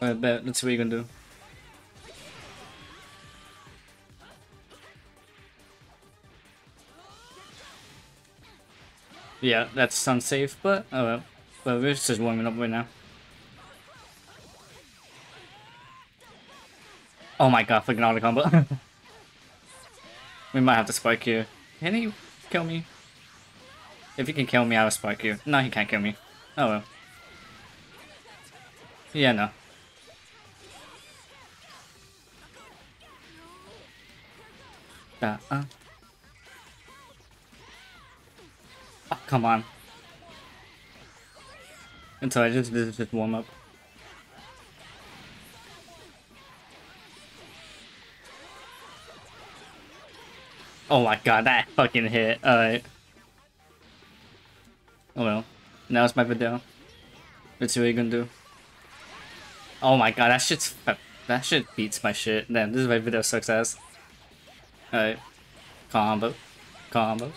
Alright, bet. Let's see what you can do. Yeah, that's unsafe, but oh well. But we're just warming up right now. Oh my god, freaking auto combo. we might have to spike here. Can he kill me? If he can kill me, I'll spike you. No, he can't kill me. Oh well. Yeah, no. Uh, uh. Oh, come on. And so I just this is just warm up. Oh my god, that fucking hit. Alright. Oh well. Now it's my video. Let's see what you can do. Oh my god, that shit's that shit beats my shit. Damn, this is my video success. Alright. Combo. Combo.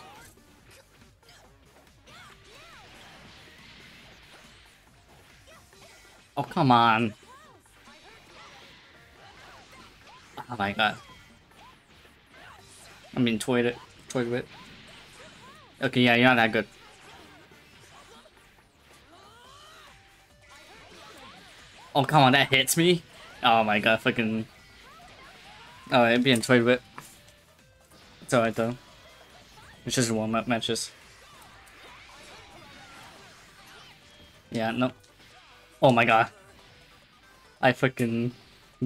Oh, come on. Oh my god. I mean, toyed it. Toyed with. Okay, yeah, you're not that good. Oh, come on, that hits me? Oh my god, fucking... Oh, Alright, being toyed with. It's alright though. It's just warm-up matches. Yeah, no. Oh my god. I fucking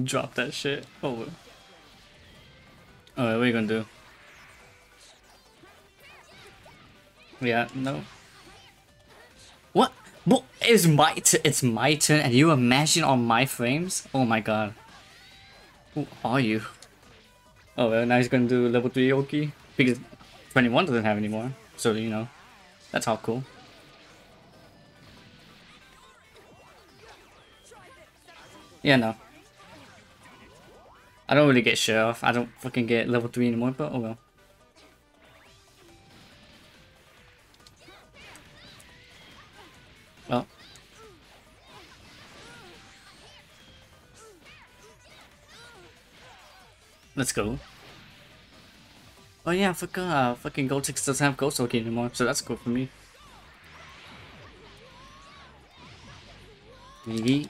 dropped that shit. Oh. Alright, what are you gonna do? Yeah, no. What? What is my it's my turn and you imagine on my frames? Oh my god. Who are you? Oh well, now he's gonna do level 3 Oki. Because 21 doesn't have anymore. So, you know. That's all cool. Yeah, no. I don't really get shit off. I don't fucking get level 3 anymore, but oh well. Well. Let's go. Oh yeah, I. Uh, fucking Gotenks doesn't have Ghost Oki anymore, so that's cool for me. Maybe.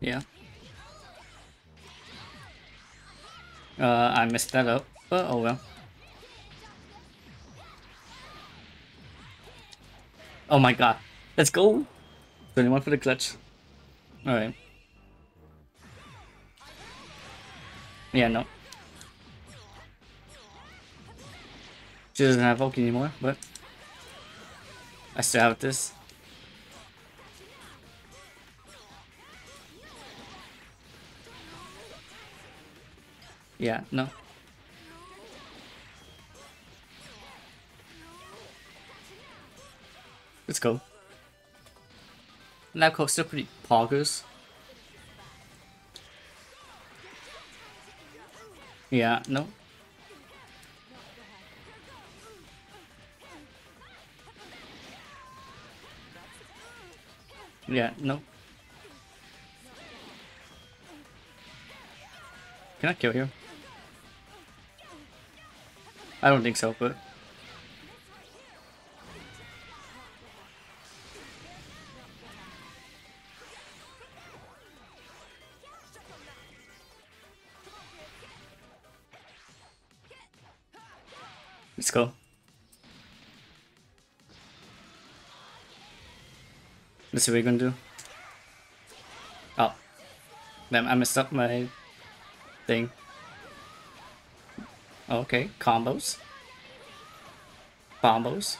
Yeah. Uh, I messed that up, but oh well. Oh my god. Let's go! 21 for the clutch. Alright. Yeah, no. She doesn't have Oki anymore, but I still have this. Yeah, no. Let's go. Lab coat's still pretty poggers. Yeah, no. Yeah, no. Can I kill you? I don't think so, but... Let's go. Let's see what we're gonna do. Oh. Damn, I messed up my thing. Oh, okay, combos. Bombos.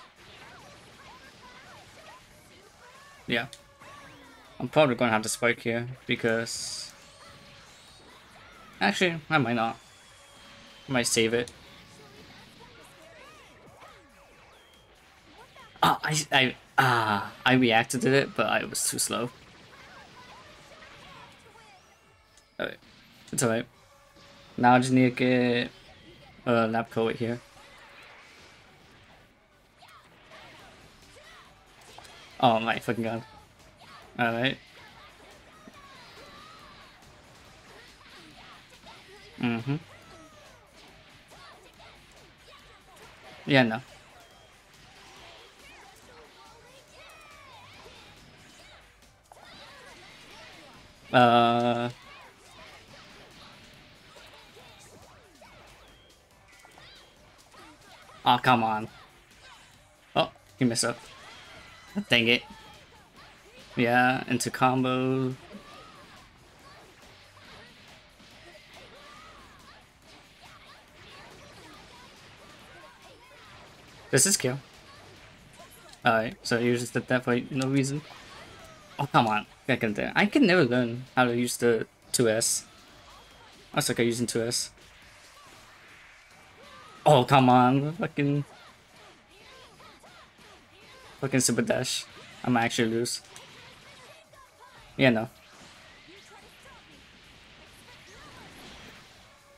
Yeah. I'm probably gonna have to spike here because... Actually, I might not. I might save it. I, I, ah, I reacted to it, but I was too slow. Alright, it's alright. Now I just need to get a uh, lab right here. Oh my fucking god. Alright. Mm-hmm. Yeah, no. Uh... Oh, come on. Oh, you messed up. Dang it. Yeah, into combo. This is kill? Alright, so you just did that for no reason. Oh, come on. I can, I can never learn how to use the 2S. I suck at using 2S. Oh, come on. Fucking... Fucking super dash. I'm actually lose. Yeah, no.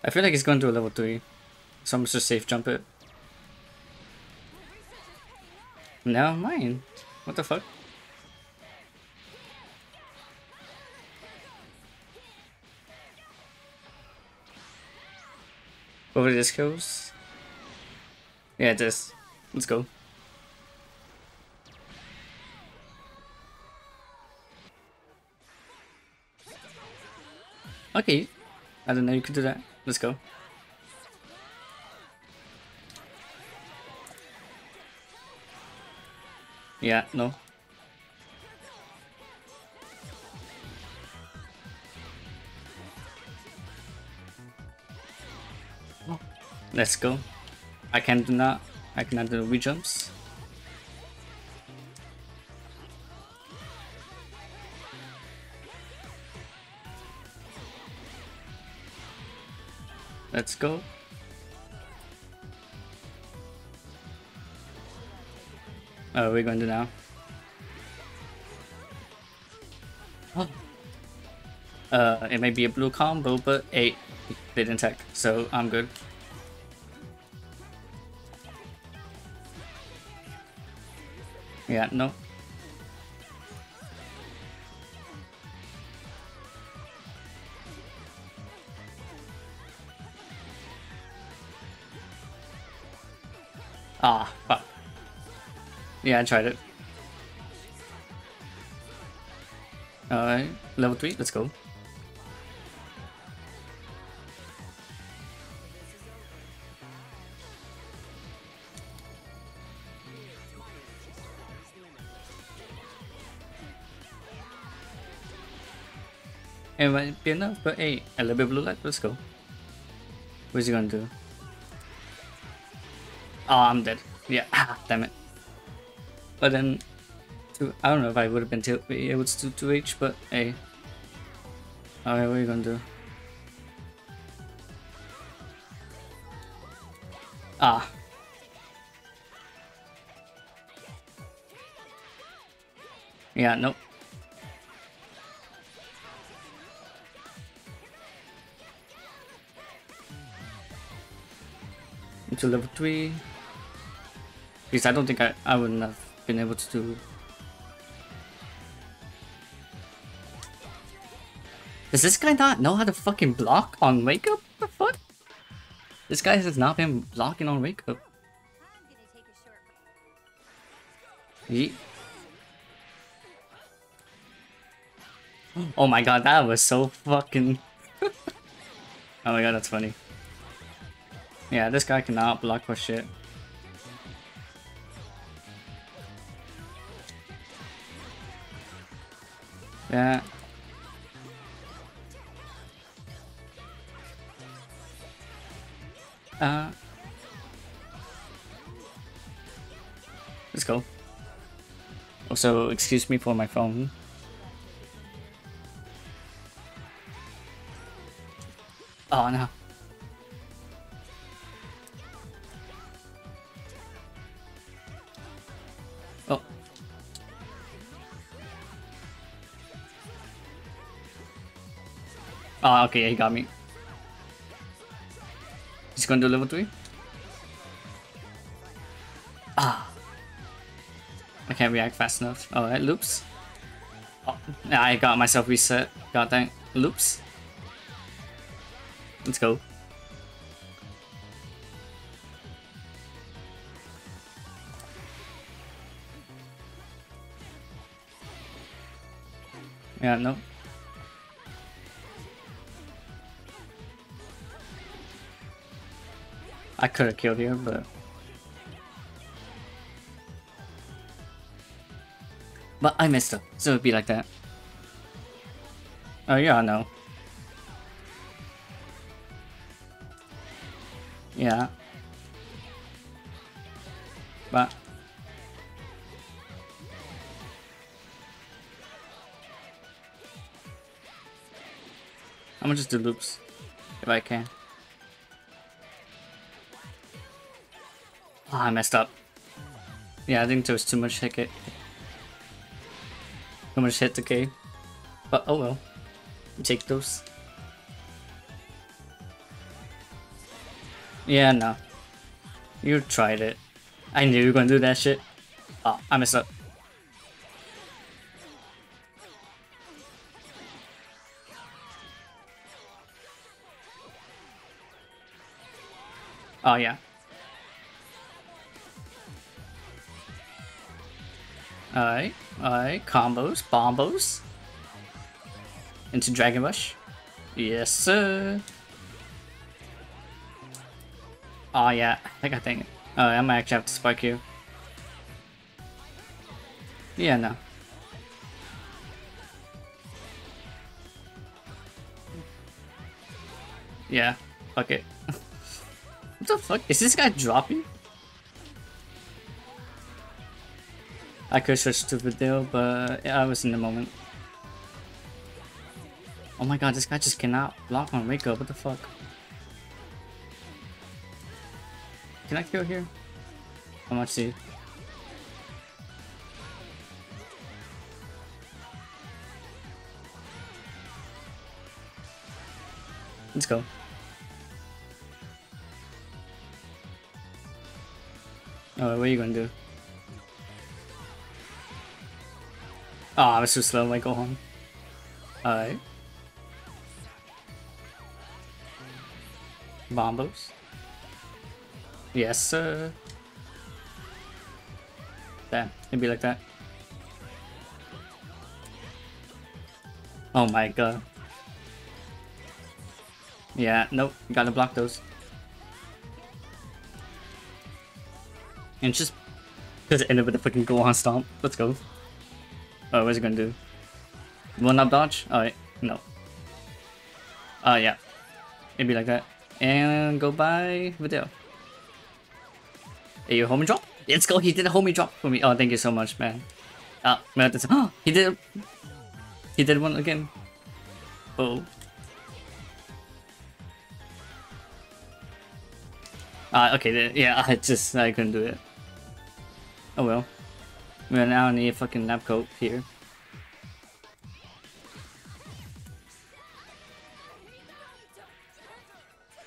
I feel like he's going to a level 3. So I'm just safe jump it. No, mine. What the fuck? Over this goes. Yeah, it is. Let's go. Okay. I don't know you could do that. Let's go. Yeah, no. Let's go. I can do not. I cannot do re jumps. Let's go. Oh, we're going to now. Oh. Uh, it may be a blue combo, but eight didn't tech, so I'm good. Yeah, no. Ah, fuck. Yeah, I tried it. Alright, level 3, let's go. Might be enough, but hey, a little bit blue light, let's go. What's he gonna do? Oh, I'm dead. Yeah, ah, damn it. But then, two, I don't know if I would have been able to do 2H, but hey. Alright, what are you gonna do? Ah. Yeah, nope. Into level 3. Because I don't think I, I wouldn't have been able to do... Does this guy not know how to fucking block on wake up? the fuck? This guy has not been blocking on wake up. Yeet. Oh my god, that was so fucking... oh my god, that's funny. Yeah, this guy cannot block for shit. Yeah. Uh. Let's go. Also, excuse me for my phone. Oh no. Okay, he got me. He's gonna do level 3? Ah. I can't react fast enough. It loops. Oh, I got myself reset. God dang. Loops. Let's go. Yeah, no. I could have killed you, but... But I messed up, so it'd be like that. Oh yeah, I know. Yeah. But... I'm gonna just do loops, if I can. Oh, I messed up. Yeah, I think there was too much hit. Too much hit K. But oh well. Take those. Yeah, no. You tried it. I knew you were gonna do that shit. Oh, I messed up. Oh yeah. Alright, alright, combos, bombos. Into Dragon Rush. Yes, sir. Oh yeah, I think I think. Oh, I might actually have to spike you. Yeah, no. Yeah, fuck it. what the fuck? Is this guy dropping? I could switch to video, but I was in the moment. Oh my god, this guy just cannot block wake up. What the fuck? Can I kill here? How much see? Let's go. Oh, what are you gonna do? Oh, I was too slow, go home. Alright. Bombos. Yes, sir. Damn, it'd be like that. Oh my god. Yeah, nope, gotta block those. And just because it ended with a fucking Gohan stomp. Let's go. Oh, what's it gonna do? One up dodge? Alright, no. Uh, yeah. It'd be like that. And go by video. Hey, you homie drop? Let's go, he did a homie drop for me. Oh, thank you so much, man. Ah, man, oh, he did, he did one again. Oh. Ah, uh, okay, yeah, I just, I couldn't do it. Oh well. We now need a fucking lab coat here.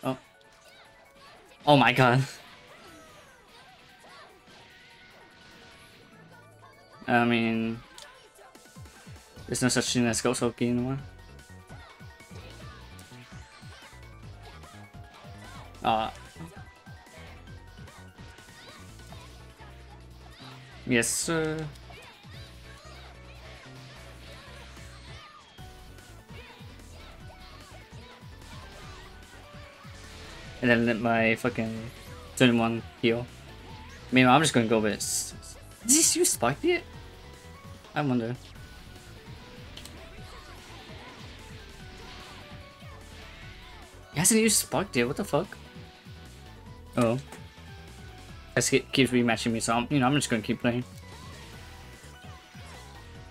Oh. Oh my god. I mean... There's no such thing as Ghost Oki anymore. Uh, Yes, sir. And then let my fucking turn one heal. I mean, I'm just gonna go with. Did he use Spark yet? I wonder. He hasn't used Spark yet, what the fuck? Oh. It keeps rematching me, so I'm, you know, I'm just gonna keep playing.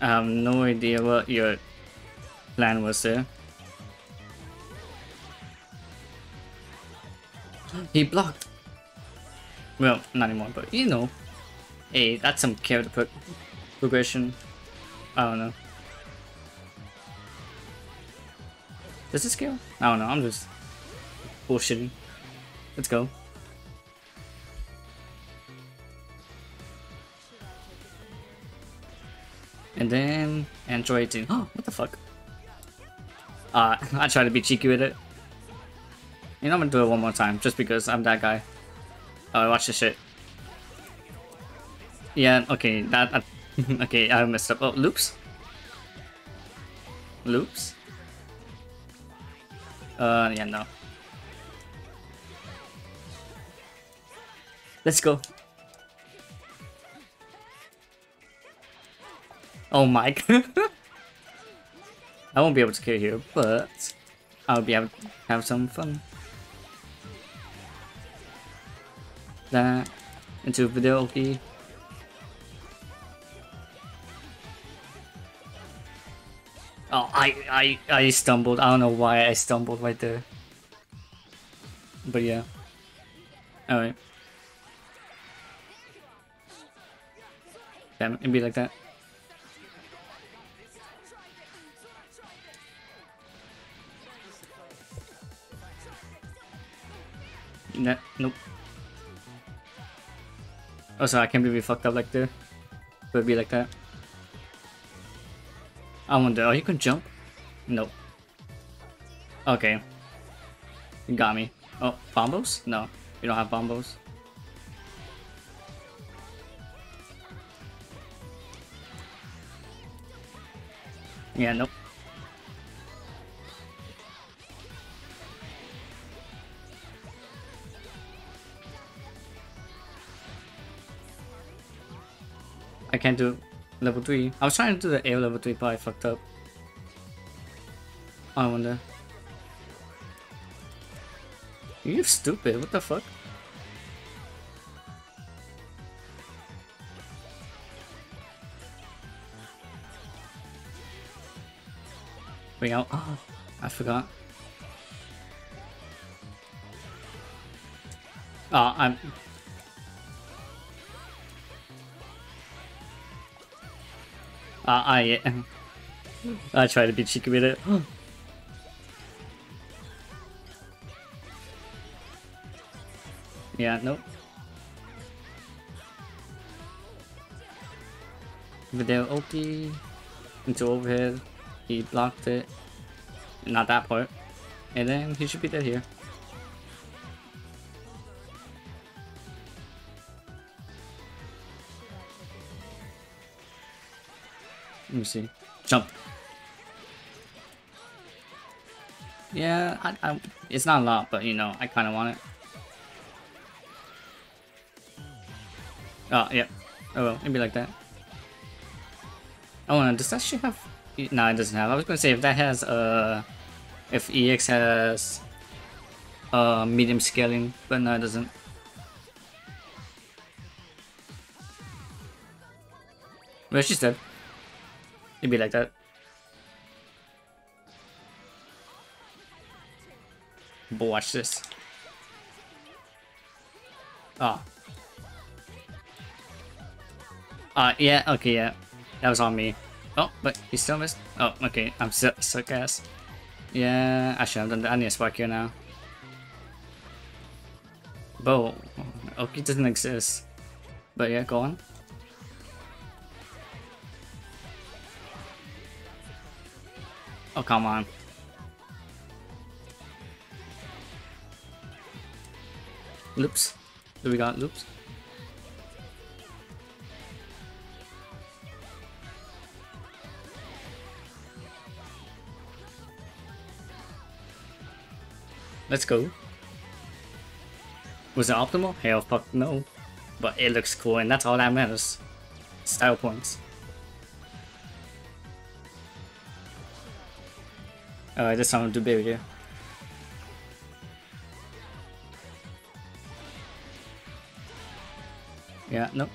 I have no idea what your plan was there. he blocked. Well, not anymore, but you know. Hey, that's some character pro progression. I don't know. Does it scale? I don't know, I'm just bullshitting. Let's go. Then Android 18. Oh, what the fuck? Uh, I try to be cheeky with it. You know, I'm gonna do it one more time, just because I'm that guy. Oh, watch this shit. Yeah, okay, that... Okay, I messed up. Oh, loops? Loops? Uh, yeah, no. Let's go. Oh my I won't be able to kill you, but I'll be able to have some fun. That into video key. Oh, I, I, I stumbled. I don't know why I stumbled right there. But yeah. Alright. Damn it, it'd be like that. No, nope. Oh, sorry, I can't believe we fucked up like there. But be like that. I wonder, oh, you can jump? Nope. Okay. You got me. Oh, bombos? No, you don't have bombos. Yeah, nope. I can't do level 3. I was trying to do the air level 3 but I fucked up. Oh, I wonder. You're stupid, what the fuck? Wait out. Oh, I forgot. Oh, I'm Uh, I I try to be cheeky with it. yeah, nope. Video ulti into overhead. He blocked it. Not that part. And then he should be dead here. Let me see. Jump. Yeah, I, I, it's not a lot, but you know, I kind of want it. Oh, yeah. Oh well, it'd be like that. Oh, and does that shit have... No, it doesn't have. I was gonna say, if that has, uh... If EX has... Uh, medium scaling, but no, it doesn't. Well, she's dead. It'd be like that. But watch this. Oh. Uh, yeah, okay, yeah. That was on me. Oh, but he still missed. Oh, okay, I'm so suck ass. Yeah, actually, I should have done that. I need a spark here now. Bo. Okay, doesn't exist. But yeah, go on. Come on. Loops. Do we got loops? Let's go. Was it optimal? Hell fuck no. But it looks cool and that's all that matters. Style points. Uh, that sounded too big, yeah. Yeah, nope.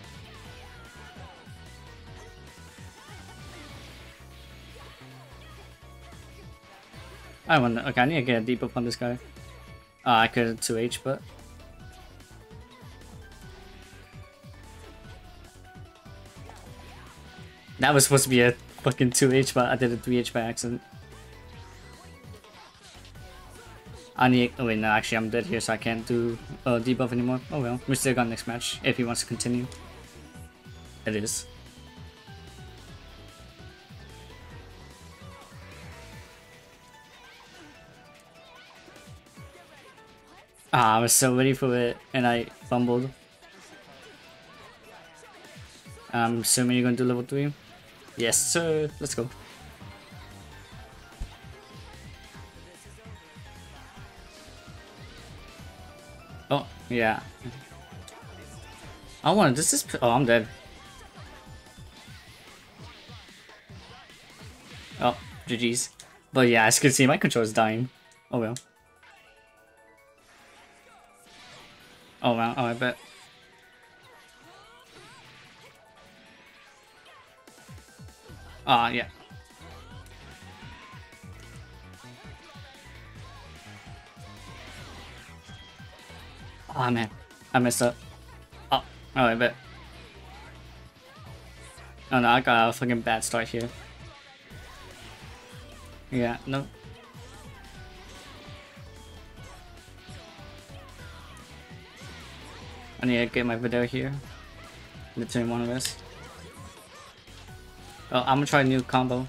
I wonder. Okay, I need to get a debuff on this guy. Uh, I could 2H, but. That was supposed to be a fucking 2H, but I did a 3H by accident. I need, oh wait, no, actually I'm dead here, so I can't do uh, debuff anymore. Oh well, we still got next match, if he wants to continue. It is. Ah, I was so ready for it, and I fumbled. Um, I'm assuming you're going to level 3? Yes, sir. Let's go. Yeah. I want. This is. Oh, I'm dead. Oh, GG's. But yeah, as you can see, my controller's dying. Oh well. Oh wow, oh I bet. Ah, uh, yeah. Oh, man, I messed up. Oh, oh I bet. Oh no, I got a fucking bad start here. Yeah, no. I need to get my video here. Between one of us. Oh, I'm gonna try a new combo.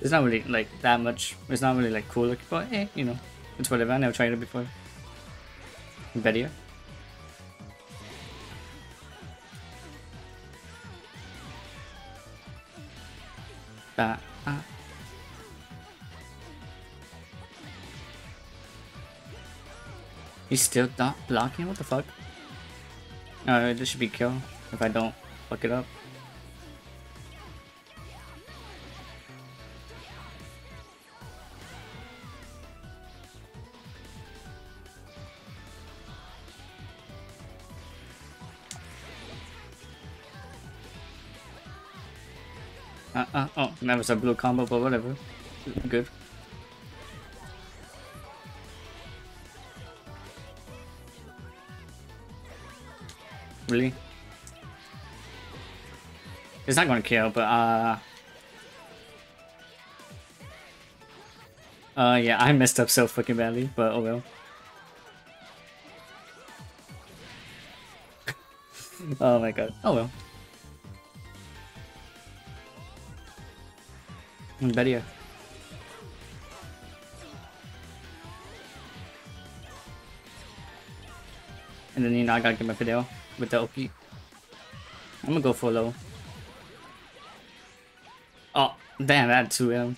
It's not really like that much. It's not really like cool looking, but eh, you know, it's whatever. I never tried it before. Better. Uh, uh. He's still not blocking? What the fuck? Alright, this should be kill if I don't fuck it up. Uh, uh, oh, that was a blue combo, but whatever. Good. Really? It's not gonna kill, but uh... Uh, yeah, I messed up so fucking badly, but oh well. oh my god. Oh well. Better. And then, you know, I gotta get my video with the OP. I'm gonna go for low. Oh, damn, that 2M.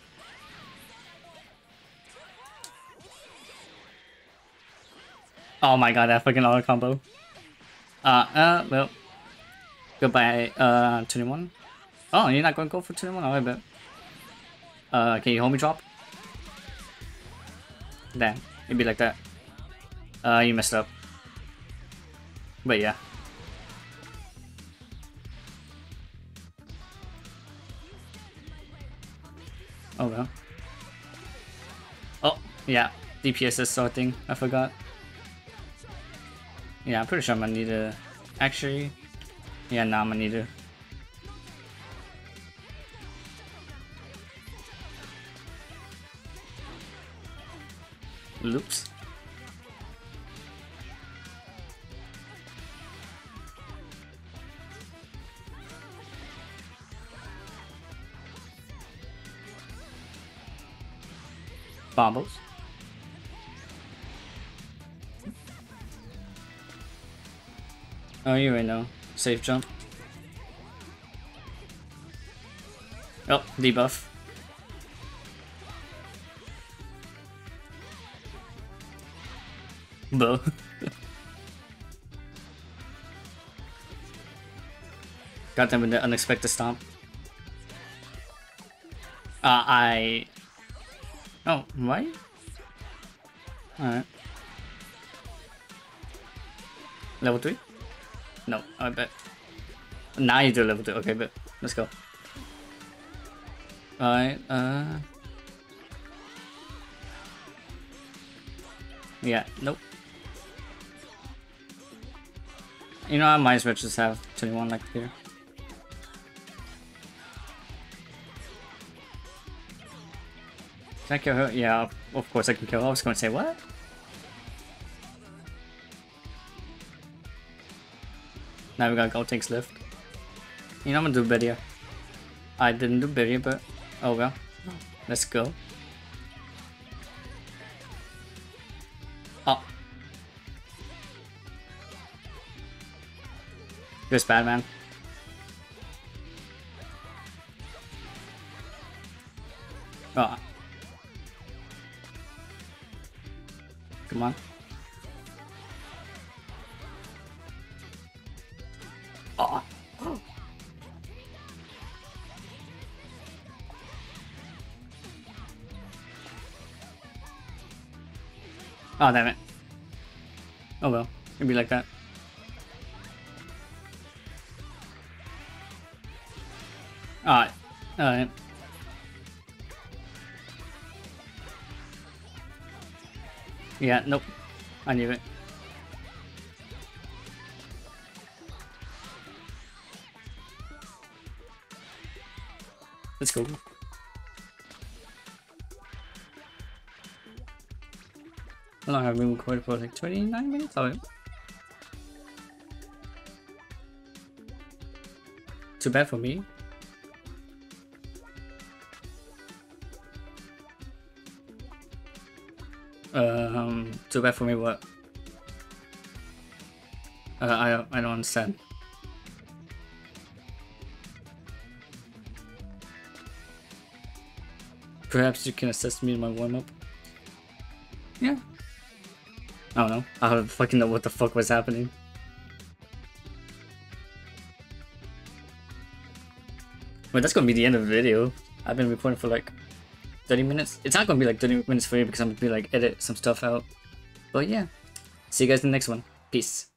Oh my god, that fucking auto combo. Uh, uh, well. Goodbye, uh, 21. Oh, you're not gonna go for 21? Oh, I bet. Uh, can you hold me drop? Damn, it'd be like that. Uh, you messed up. But yeah. Oh well. Oh, yeah. DPS sorting. I forgot. Yeah, I'm pretty sure I'm gonna need to... Actually... Yeah, now nah, I'm gonna need to... Loops. Bombos. Oh, you right now. Safe jump. Oh, debuff. Bro. Got them with the unexpected stomp. Uh, I... Oh, why? Alright. Level 3? No, I bet. Now you do level 2. Okay, but let's go. Alright, uh... Yeah, nope. You know, I might as well just have 21 like here. Can I kill her? Yeah, of course I can kill her. I was going to say, what? Now we got Gotenks left. You know, I'm gonna do better. I didn't do barrier, but oh well. Let's go. Here's Batman. Oh. Come on. Oh. Oh, damn it. Oh well, it'd be like that. Yeah, nope. I knew it. Let's go. How long have been recording for? Like 29 minutes? Oh, Too bad for me. Um, too bad for me what? Uh, I, I don't understand. Perhaps you can assist me in my warm-up? Yeah. I don't know. I don't fucking know what the fuck was happening. Wait, that's gonna be the end of the video. I've been recording for like 30 minutes. It's not gonna be like 30 minutes for you because I'm gonna be like edit some stuff out. But yeah. See you guys in the next one. Peace.